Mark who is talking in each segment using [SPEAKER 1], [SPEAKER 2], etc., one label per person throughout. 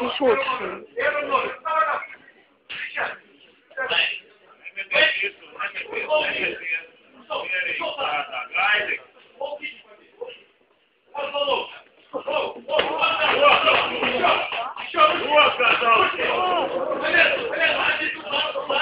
[SPEAKER 1] Решетки. Вот, вот, вот,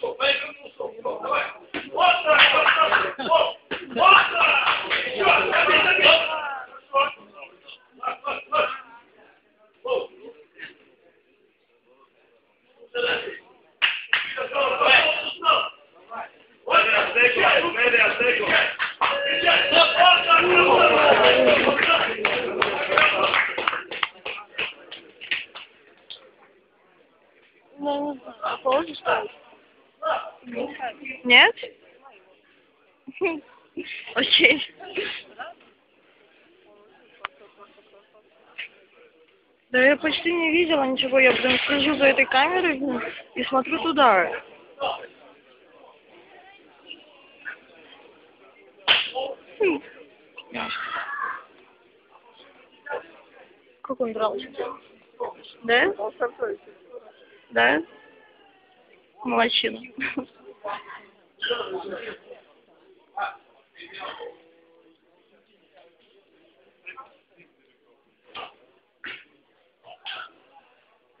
[SPEAKER 1] Не, нисколько. Офигеть. Ай. Ну, Перешёл. Ну, не знаю, положишь что Нет? Окей. Да я почти не видела ничего, я прям слежу за этой камерой и смотрю туда. Как он дрался? Да? Да? Молодчина.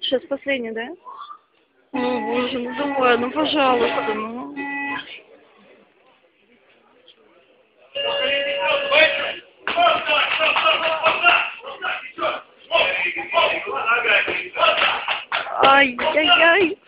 [SPEAKER 1] Сейчас последний, да? О, боже, ну давай, ну пожалуйста, ну. Ай-яй-яй.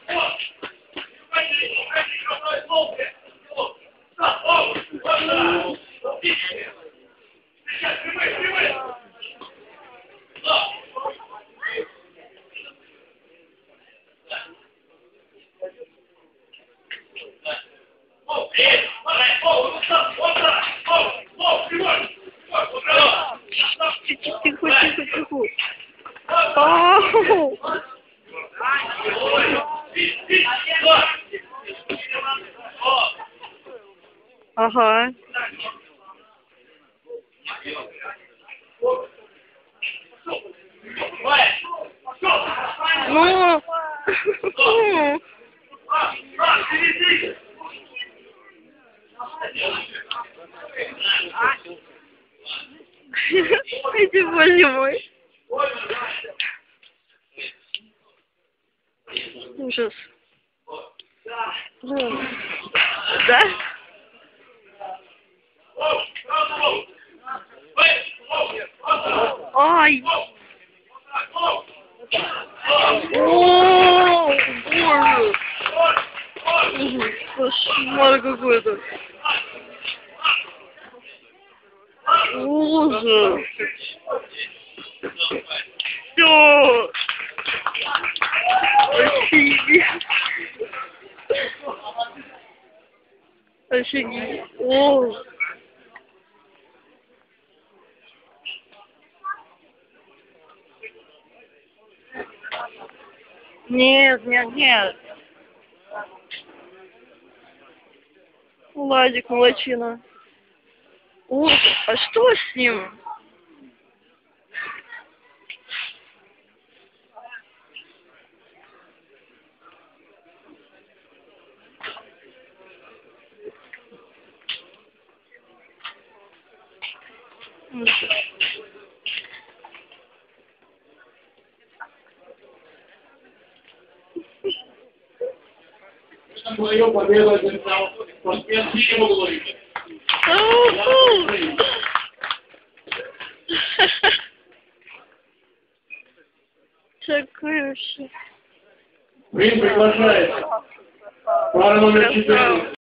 [SPEAKER 1] Ага. Ну. Эти боже мой. Ужас. Да?
[SPEAKER 2] Ай! О, боже! Ужас, Кошмар какой-то. Ужас. Все. Офигеть. Офигеть. О. Нет, нет, нет. Владик, молочина. Ужас, а что с ним? Ужас.
[SPEAKER 3] Спортсмен не могло
[SPEAKER 2] Ау! Такое вообще.
[SPEAKER 3] Рим приглашается. Пара номер четыре.